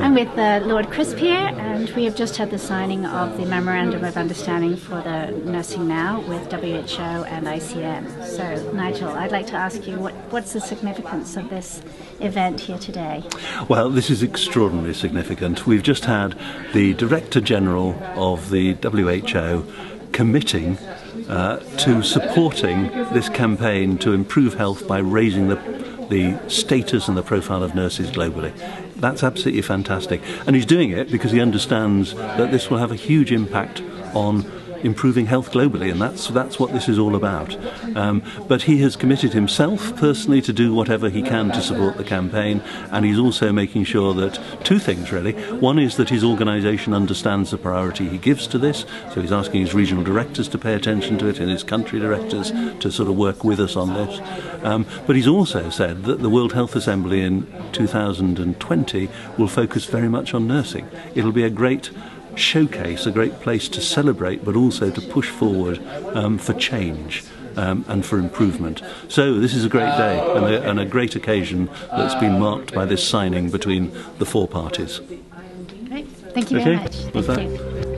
I'm with uh, Lord Crisp here, and we have just had the signing of the Memorandum of Understanding for the Nursing Now with WHO and ICM. So, Nigel, I'd like to ask you what, what's the significance of this event here today? Well, this is extraordinarily significant. We've just had the Director General of the WHO committing uh, to supporting this campaign to improve health by raising the the status and the profile of nurses globally. That's absolutely fantastic. And he's doing it because he understands that this will have a huge impact on improving health globally, and that's that's what this is all about. Um, but he has committed himself personally to do whatever he can to support the campaign, and he's also making sure that two things really. One is that his organisation understands the priority he gives to this, so he's asking his regional directors to pay attention to it and his country directors to sort of work with us on this. Um, but he's also said that the World Health Assembly in 2020 will focus very much on nursing. It'll be a great showcase, a great place to celebrate, but also to push forward um, for change. Um, and for improvement. So this is a great day and a, and a, great occasion that's been marked by this signing between the four parties. Great. Thank you okay. very much. Thank you.